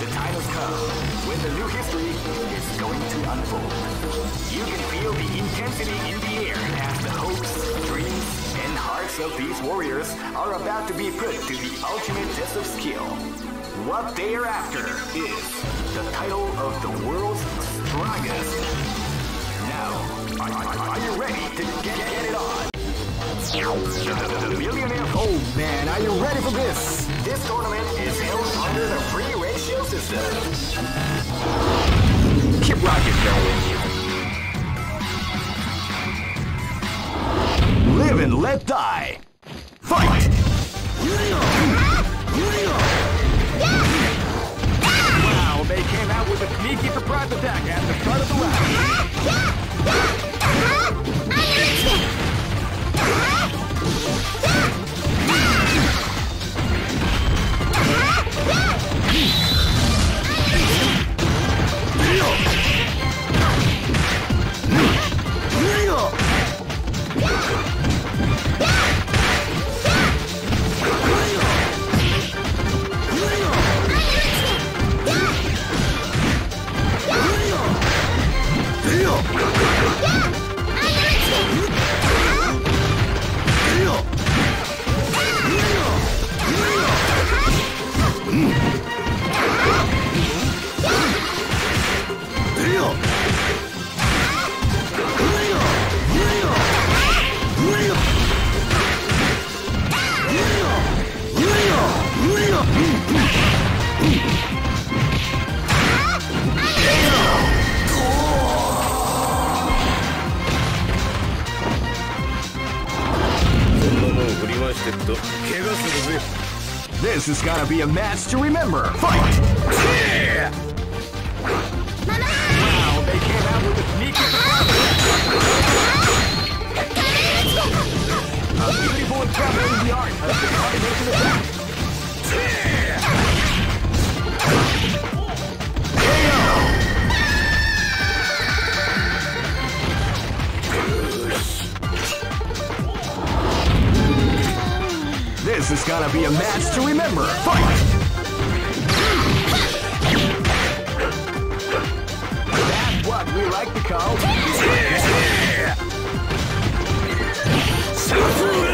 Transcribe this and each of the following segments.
The time has come when the new history is going to unfold. You can feel the intensity in the air as the hopes, dreams, and hearts of these warriors are about to be put to the ultimate test of skill. What they are after is the title of the world's strongest. Now, are, are- are you ready to get, get it on? The, the millionaire. Oh man, are you ready for this? This tournament is held under the free system. Keep rocking, Joe. Live and let die. Fight! Wow, they came out with a sneaky surprise attack at the start of the round. This is gonna be a match to remember. Fight! Wow, they came out with a sneaky surprise attack. A beautiful and traveling the art of the combination attack. This is gonna be a match to remember. Fight! That's what we like to call. The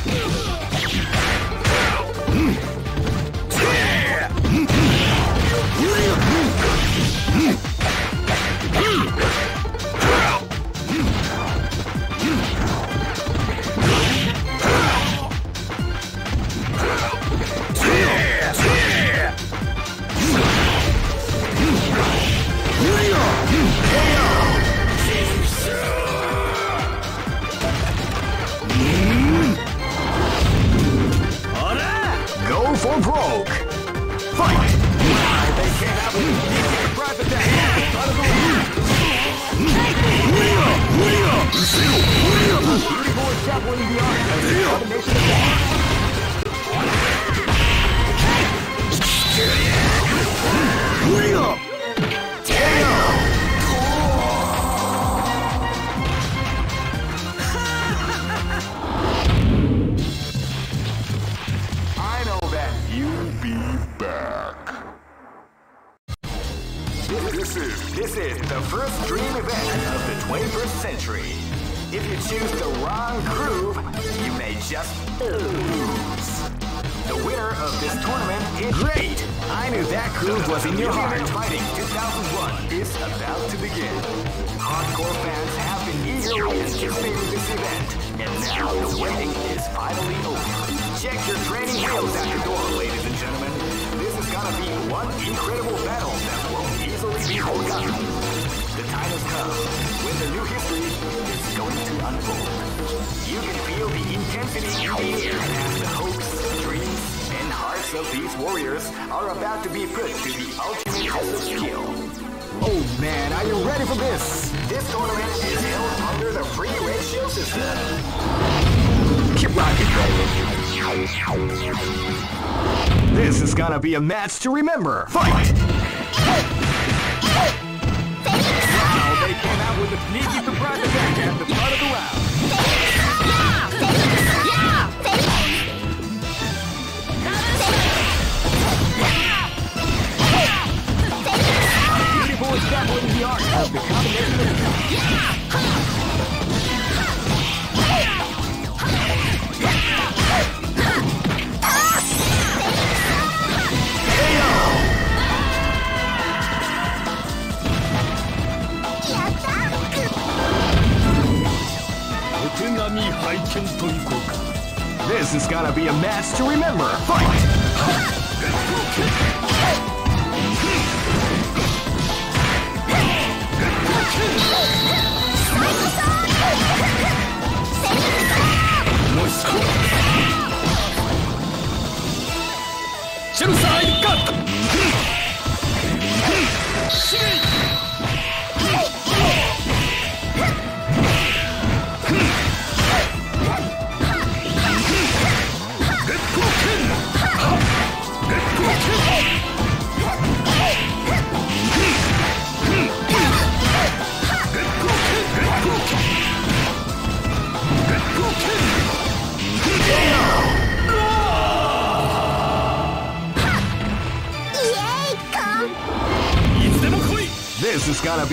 Gonna be a match to remember. Fight! Now they came out with a sneaky surprise attack at the start of the round. Beautiful example in the art of the combination に拝見といこうか This is gonna be a match to remember! Fight! シェルサイカット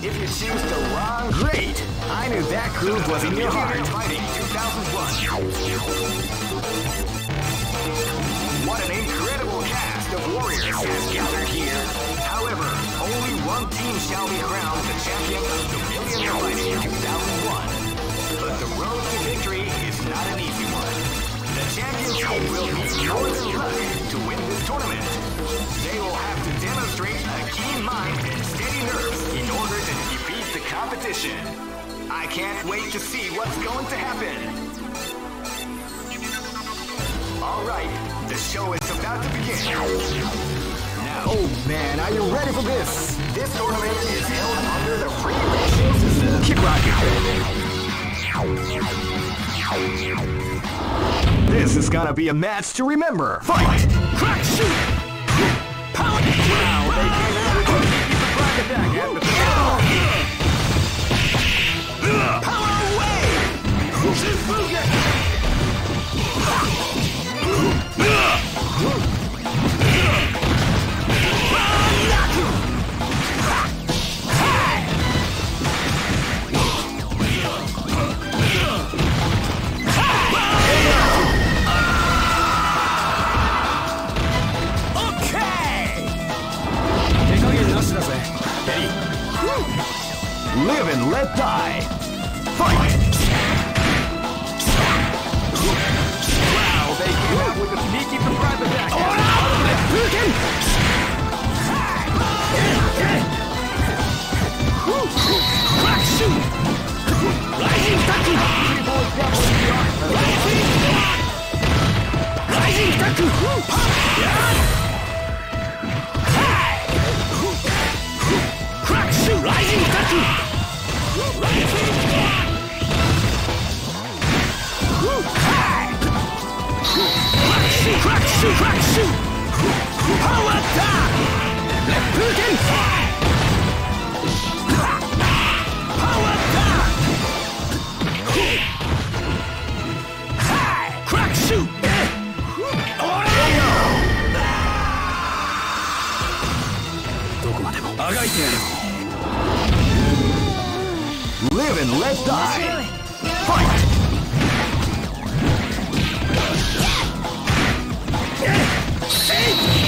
If you choose the wrong, great. I knew that groove was in your heart. Fighting 2001. What an incredible cast of warriors has gathered here. However, only one team shall be crowned the champion of the Million Fighting 2001. But the road to victory is not an easy one. The champion team will need more than luck to win this tournament. They will have to demonstrate a keen mind and steady nerves in order to defeat the competition. I can't wait to see what's going to happen. All right, the show is about to begin. round. Oh man, are you ready for this? This tournament is held under the free ratio system. Rocking, baby. This is gonna be a match to remember. Fight! Crack, shoot! Power! Wow, they. Power away! Shifuga! Live and let die. Fight! Rising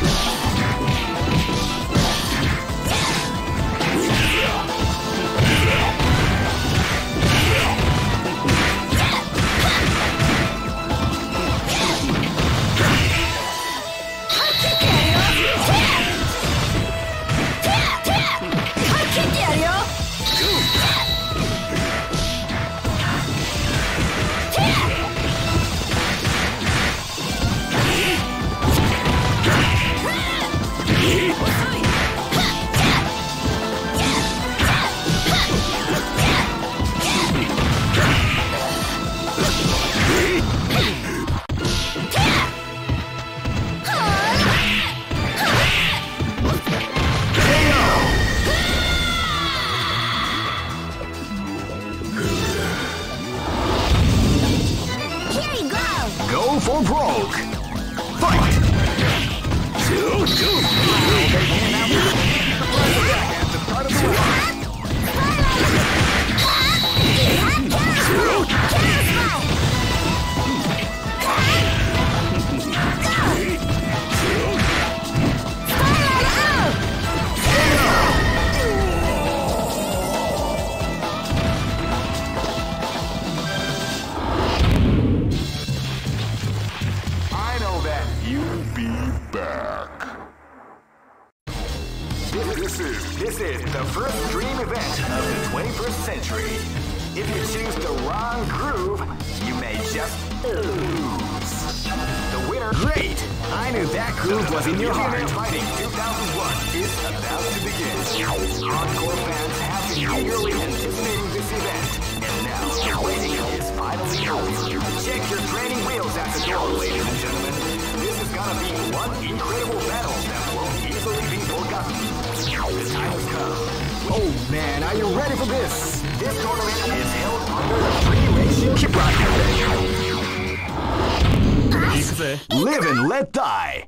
Choose the wrong groove, you may just lose. The winner, great! I knew that groove was in your heart. Fighting 2001 is about to begin. Hardcore fans have been eagerly anticipating this event, and now the waiting is finally over. Check your training wheels at the door, ladies and gentlemen. This is gonna be one incredible battle that won't easily be forgotten. The time has come. Oh man, are you ready for this? This tournament is held under the free ratio. Keep rocking, Live and let die.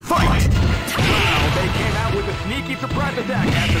Fight! Wow, they came out with a sneaky surprise attack at the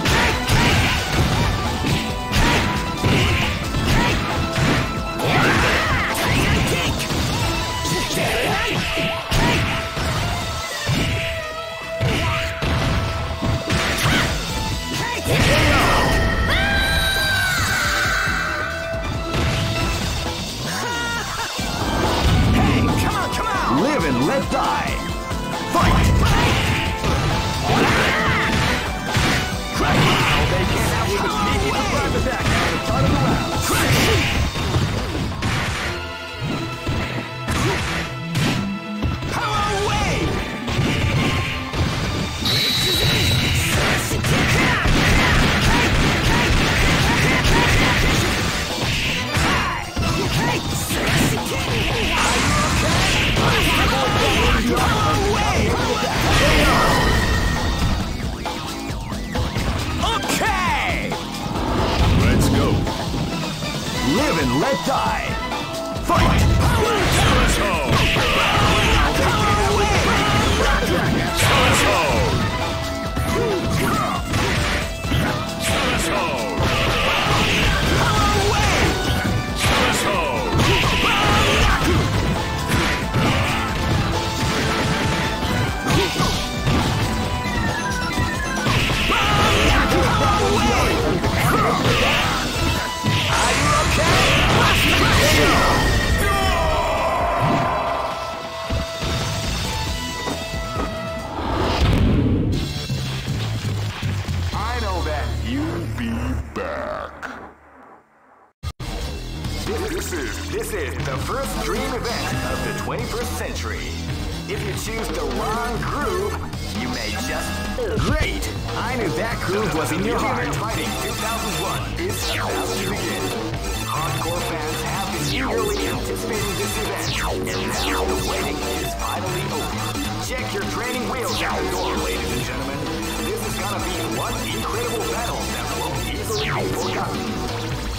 the waiting is finally over. Check your training wheels out door, ladies and gentlemen. This is gonna be one incredible battle that won't easily be forgotten.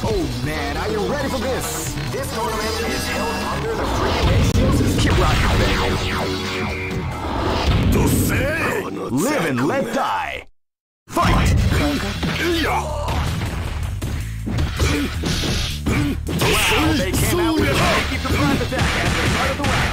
Oh man, are you ready for this? This tournament is held under the free. Keep rocking. To say. Live and let die. Fight! Wow, they came out with a sneaky surprise attack at the start of the round.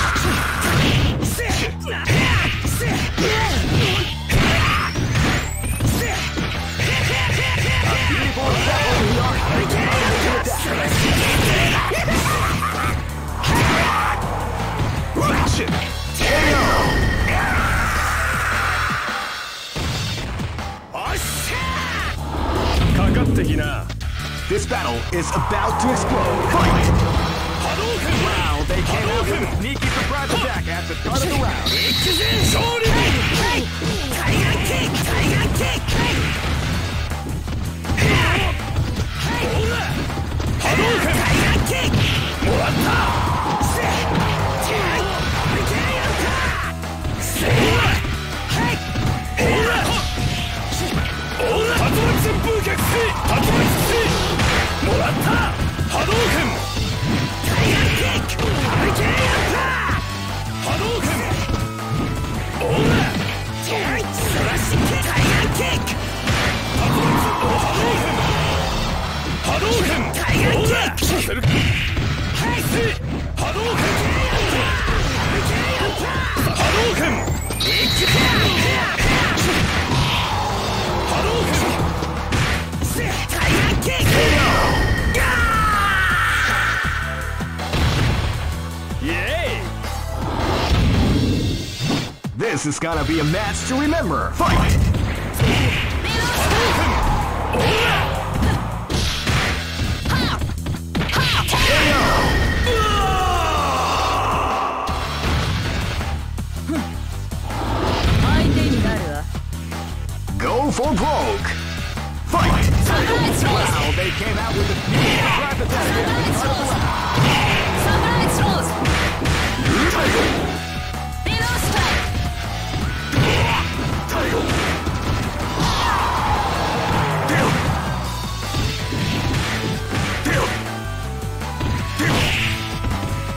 This battle is about to explode. Fight! Wow, they came out with a sneaky surprise attack at the start of the round. Tiger kick! Tiger kick! Hadouken! Tiger kick! もらったせっ波動拳 This is gonna be a match to remember. Fight! Go for broke. Fight! Wow, they came out with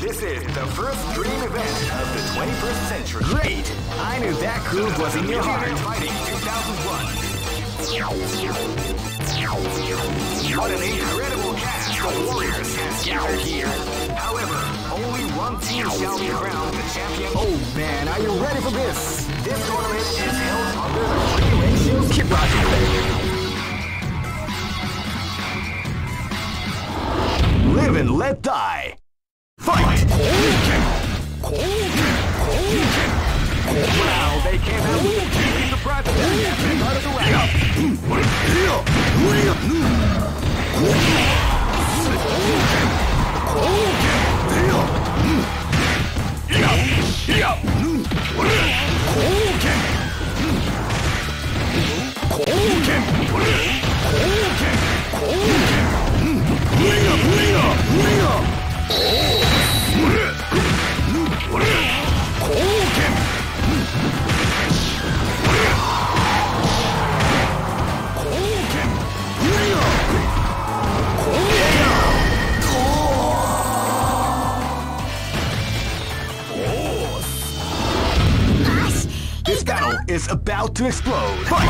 This is the first dream event of the 21st century. Great! I knew that groove was in your heart. Fighting 2001. What an incredible cast of warriors has gathered here. However, only one team shall be crowned the champion. Oh man, are you ready for this? This tournament is held under the free ratios. Keep rocking. Live and let die. Okay. To explode. Fight!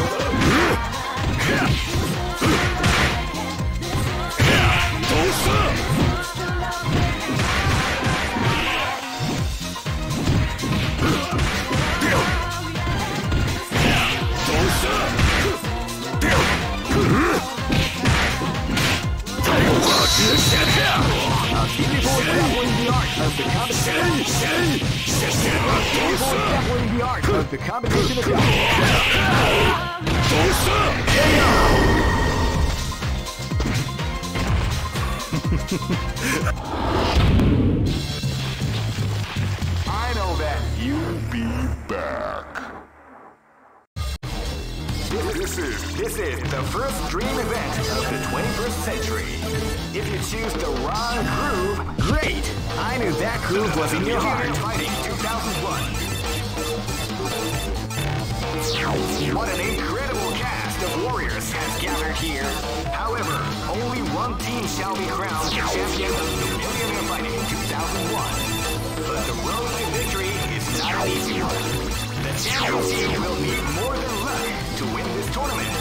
The champion team will need more than luck to win this tournament.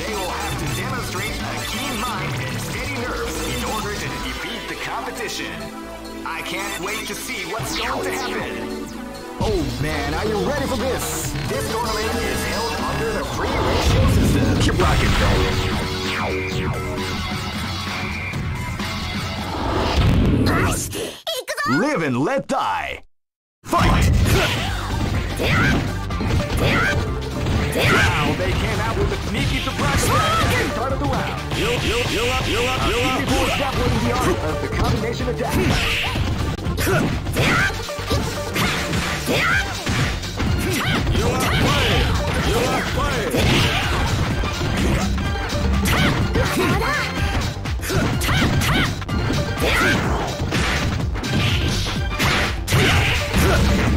They will have to demonstrate a keen mind and steady nerves in order to defeat the competition. I can't wait to see what's going to happen. Oh man, are you ready for this? This tournament is held under the free ratio system. Keep rocking, baby. Nice. Live and let die. Wow, they came out with a sneaky surprise attack of the round. You, you, you up, you up, you up. Before grappling the art the combination attack. You are fighting. You are fighting. You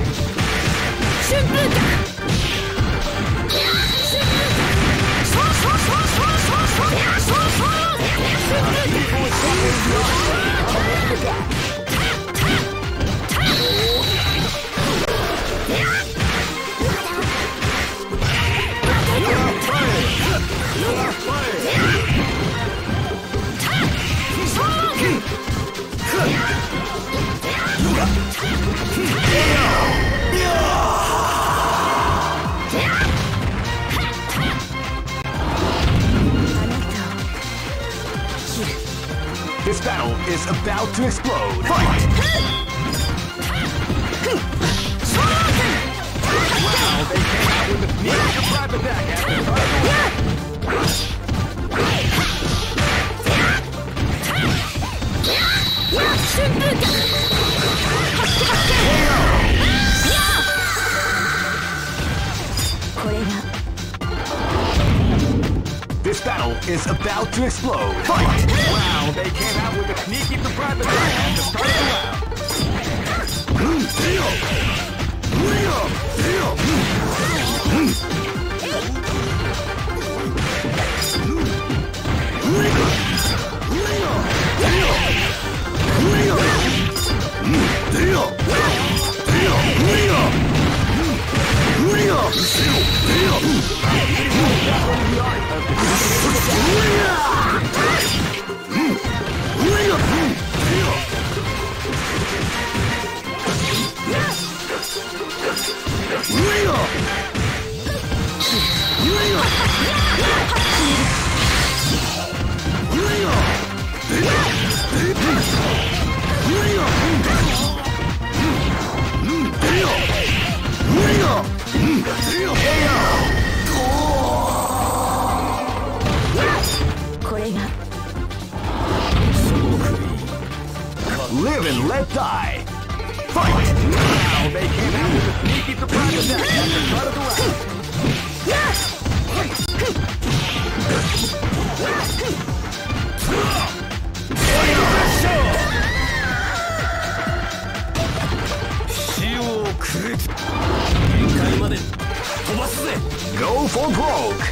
Go for broke!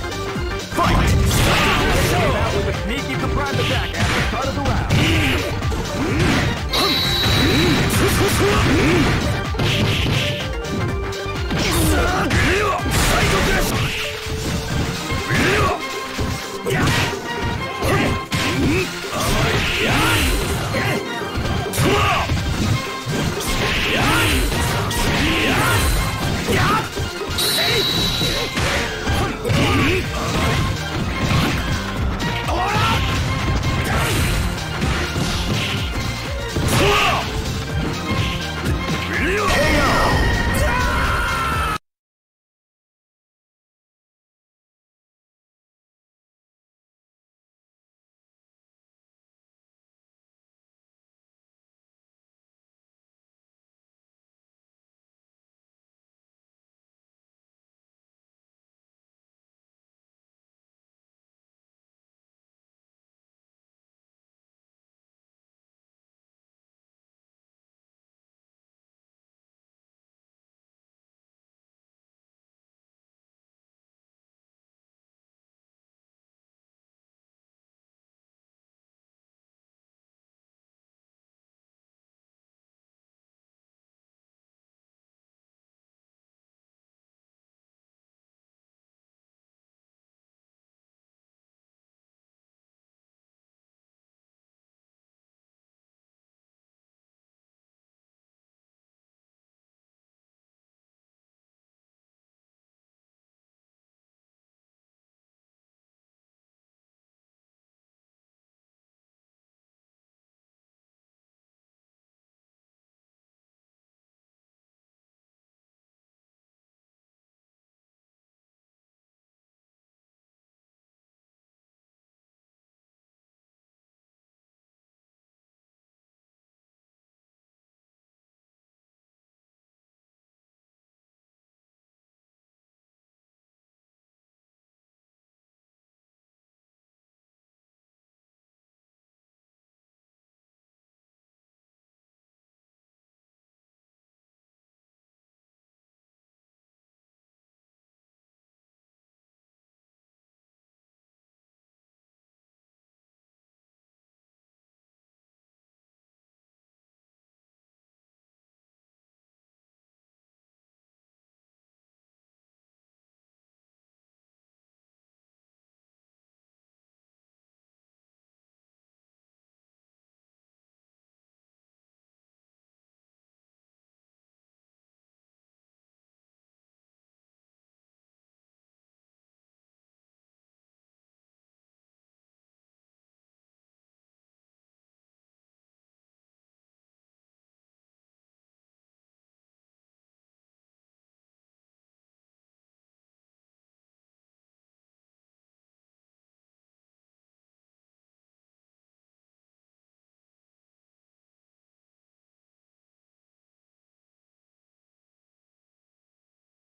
Fight! Out with a sneaky surprise attack at the start of the round. Side of this!